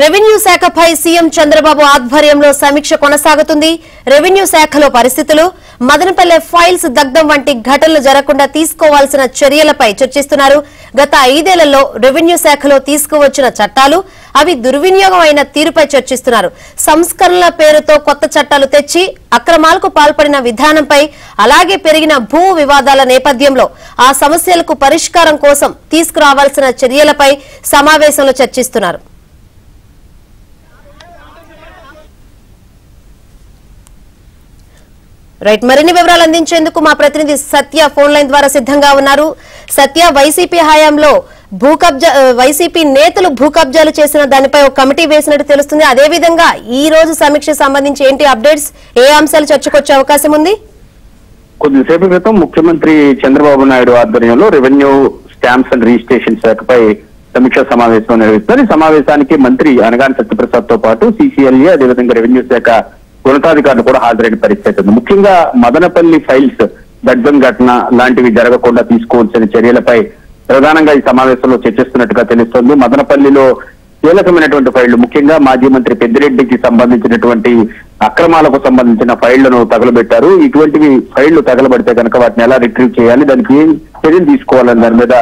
Revenue శాఖపై CM Chandrababu ఆధ్వర్యంలో సమీక్ష కొనసాగుతుంది. రెవెన్యూ శాఖలో పరిస్థితులు మదనపల్లె ఫైల్స్ దగ్ధం వంటి ఘటనలు జరగకుండా తీసుకోవాల్సిన చర్యలపై చర్చిస్తున్నారు. గత ఐదేళ్ళలో రెవెన్యూ శాఖలో తీసుకువచ్చిన చట్టాలు అవి దుర్వినియోగం అయిన తీరుపై చర్చిస్తున్నారు. సంస్కరణల పేరుతో కొత్త చట్టాలు తెచ్చి అక్రమాలకు పాల్పడిన విధానంపై అలాగే పెరిగిన భూ వివాదాల నేపథ్యంలో ఆ సమస్యలకు పరిష్కారం కోసం తీసుకురావాల్సిన చర్యలపై సమావేశంలో చర్చిస్తున్నారు. రైట్ మరిన్ని వివరాలు అందించేందుకు మా ప్రతినిధి సత్య ఫోన్ లైన్ ద్వారా సిద్ధంగా ఉన్నారు. సత్య వైసీపీ హయాంలో భూ కబ్జా వైసీపీ నేతలు భూ కబ్జాలు చేసిన దానిపై ఒక కమిటీ వేసినట్టు తెలుస్తుంది. అదేవిధంగా ఈ రోజు సమీక్ష సంబంధించి ఏంటి అప్డేట్స్? ఏ అంశాలు చర్చకొచ్చే అవకాశం ఉంది? కొద్దిసేపు క్రితం ముఖ్యమంత్రి చంద్రబాబు నాయుడు ఆధ్వర్యంలో రెవెన్యూ స్టాంప్స్ అండ్ రిజిస్ట్రేషన్ శాఖపై సమీక్షా సమావేశం నిర్వహిస్తారు ఈ సమావేశానికి మంత్రి అనగాని సత్యప్రసాద్తో పాటు సీసీఎల్ఏ అదేవిధంగా రెవెన్యూ శాఖ ఉన్నతాధికారులు కూడా హాజరైన పరిస్థితి ఉంది. ముఖ్యంగా మదనపల్లి ఫైల్స్ దగ్ధం ఘటన లాంటివి జరగకుండా తీసుకోవాల్సిన చర్యలపై ప్రధానంగా ఈ సమావేశంలో చర్చిస్తున్నట్టుగా తెలుస్తోంది. మదనపల్లిలో కీలకమైనటువంటి ఫైళ్ళు ముఖ్యంగా మాజీ మంత్రి పెద్దిరెడ్డికి సంబంధించినటువంటి అక్రమాలకు సంబంధించిన ఫైళ్ళను తగలబెట్టారు. ఇటువంటివి ఫైళ్ళు తగలబడితే కనుక వాటిని ఎలా రిట్రీవ్ చేయాలి దానికి ఏం చర్యలు తీసుకోవాలని దాని మీద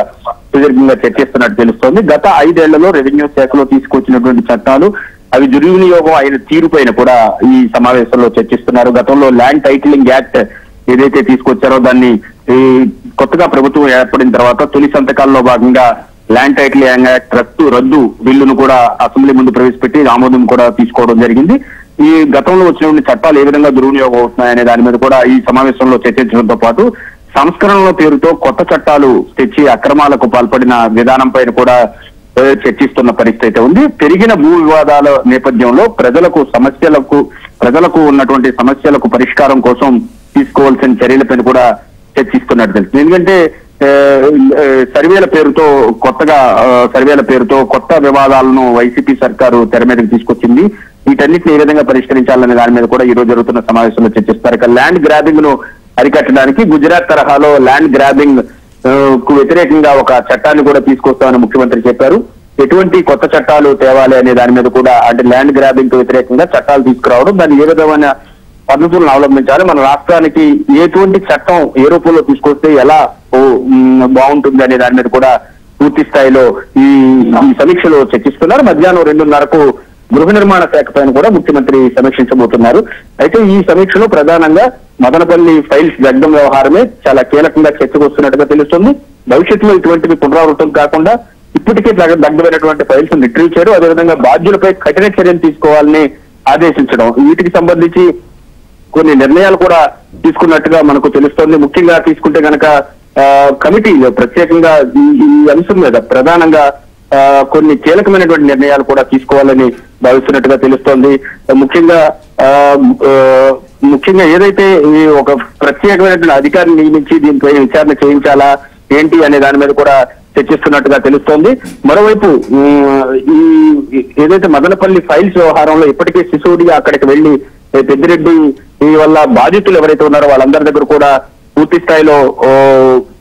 సుదీర్ఘంగా చర్చిస్తున్నట్టు తెలుస్తోంది. గత ఐదేళ్ళలో రెవెన్యూ శాఖలో తీసుకొచ్చినటువంటి చట్టాలు అవి దుర్వినియోగం అయిన తీరుపైన కూడా ఈ సమావేశంలో చర్చిస్తున్నారు. గతంలో ల్యాండ్ టైటిలింగ్ యాక్ట్ ఏదైతే తీసుకొచ్చారో దాన్ని ఈ కొత్తగా ప్రభుత్వం ఏర్పడిన తర్వాత తొలి సంతకాల్లో భాగంగా ల్యాండ్ టైటిల్ యాక్ట్ రద్దు రద్దు బిల్లును కూడా అసెంబ్లీ ముందు ప్రవేశపెట్టి ఆమోదం కూడా తీసుకోవడం జరిగింది. ఈ గతంలో వచ్చినటువంటి చట్టాలు ఏ విధంగా దుర్వినియోగం అవుతున్నాయనే దాని మీద కూడా ఈ సమావేశంలో చర్చించడంతో పాటు సంస్కరణల పేరుతో కొత్త చట్టాలు తెచ్చి అక్రమాలకు పాల్పడిన విధానం పైన కూడా చర్చిస్తున్న పరిస్థితి అయితే ఉంది. పెరిగిన భూ వివాదాల నేపథ్యంలో ప్రజలకు సమస్యలకు ప్రజలకు ఉన్నటువంటి సమస్యలకు పరిష్కారం కోసం తీసుకోవాల్సిన చర్యలపైన కూడా చర్చిస్తున్నట్టు తెలుస్తుంది. ఎందుకంటే సర్వేల పేరుతో కొత్తగా సర్వేల పేరుతో కొత్త వివాదాలను వైసీపీ సర్కారు తెర మీదకి తీసుకొచ్చింది. వీటన్నిటిని ఏ విధంగా పరిష్కరించాలనే దాని మీద కూడా ఈ రోజు జరుగుతున్న సమావేశంలో చర్చిస్తారు. ఇక ల్యాండ్ గ్రాబింగ్ను అరికట్టడానికి గుజరాత్ తరహాలో ల్యాండ్ గ్రాబింగ్ వ్యతిరేకంగా ఒక చట్టాన్ని కూడా తీసుకొస్తామని ముఖ్యమంత్రి చెప్పారు. ఎటువంటి కొత్త చట్టాలు తేవాలి అనే దాని మీద కూడా అంటే ల్యాండ్ గ్రాబింగ్కు వ్యతిరేకంగా చట్టాలు తీసుకురావడం దాన్ని ఏ విధమైన పద్ధతులను అవలంబించాలి మన రాష్ట్రానికి ఎటువంటి చట్టం ఏ రూపంలో తీసుకొస్తే ఎలా ఓ, బాగుంటుంది అనే దాని మీద కూడా పూర్తి స్థాయిలో ఈ ఈ సమీక్షలో చర్చిస్తున్నారు. మధ్యాహ్నం రెండున్నరకు గృహ నిర్మాణ శాఖ పైన కూడా ముఖ్యమంత్రి సమీక్షించబోతున్నారు. అయితే ఈ సమీక్షలో ప్రధానంగా మదనపల్లి ఫైల్స్ జగ్గం వ్యవహారమే చాలా కీలకంగా చర్చకు వస్తున్నట్టుగా తెలుస్తుంది. భవిష్యత్తులో ఇటువంటివి పునరావృతం కాకుండా ఇప్పటికే దగ్గమైనటువంటి ఫైల్స్ రిట్రీవ్ చేయడం అదేవిధంగా బాధ్యులపై కఠిన చర్యలు తీసుకోవాలని ఆదేశించడం. వీటికి సంబంధించి కొన్ని నిర్ణయాలు కూడా తీసుకున్నట్టుగా మనకు తెలుస్తోంది. ముఖ్యంగా తీసుకుంటే కనుక కమిటీ ప్రత్యేకంగా ఈ అంశం మీద ప్రధానంగా కొన్ని కీలకమైనటువంటి నిర్ణయాలు కూడా తీసుకోవాలని భావిస్తున్నట్టుగా తెలుస్తోంది. ముఖ్యంగా ఆ, ముఖ్యంగా ఏదైతే ఈ ఒక ప్రత్యేకమైనటువంటి అధికారిని నియమించి దీనిపై విచారణ చేయించాలా ఏంటి అనే దాని మీద కూడా చర్చిస్తున్నట్టుగా తెలుస్తోంది. మరోవైపు ఈ ఏదైతే మదనపల్లి ఫైల్స్ వ్యవహారంలో ఇప్పటికే సిసోడియా అక్కడికి వెళ్ళి పెద్దిరెడ్డి ఈ వల్ల బాధితులు ఎవరైతే ఉన్నారో వాళ్ళందరి దగ్గర కూడా పూర్తి స్థాయిలో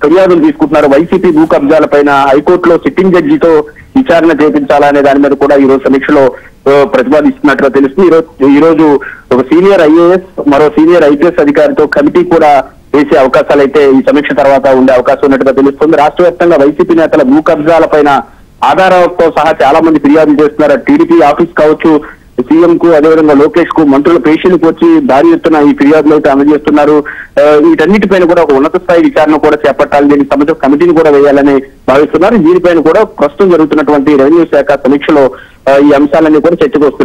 ఫిర్యాదులు తీసుకుంటున్నారు. వైసీపీ భూ కబ్జాల పైన హైకోర్టులో సిట్టింగ్ జడ్జితో విచారణ చేపించాలా అనే దాని మీద కూడా ఈ రోజు సమీక్షలో ప్రతిపాదిస్తున్నట్టుగా తెలుస్తుంది. ఈ రోజు ఈ రోజు ఒక సీనియర్ ఐఏఎస్ మరో సీనియర్ ఐపీఎస్ అధికారితో కమిటీ కూడా వేసే అవకాశాలు అయితే ఈ సమీక్ష తర్వాత ఉండే అవకాశం ఉన్నట్టుగా తెలుస్తుంది. రాష్ట్ర వ్యాప్తంగా వైసీపీ నేతల భూ కబ్జాల పైన ఆధారాలతో సహా చాలా మంది ఫిర్యాదులు చేస్తున్నారు. టీడీపీ ఆఫీస్ కావచ్చు సీఎం కు అదేవిధంగా లోకేష్కు మంత్రుల పేషీలకు వచ్చి దారి ఎత్తున ఈ ఫిర్యాదులు అయితే అందజేస్తున్నారు ఆ, వీటన్నిటిపైన కూడా ఒక ఉన్నత స్థాయి విచారణ కూడా చేపట్టాలి. దీనికి సంబంధించిన కమిటీని కూడా వేయాలని భావిస్తున్నారు. దీనిపైన కూడా ప్రస్తుతం జరుగుతున్నటువంటి రెవెన్యూ శాఖ సమీక్షలో ఈ అంశాలన్నీ కూడా చర్చకు వస్తున్నాయి.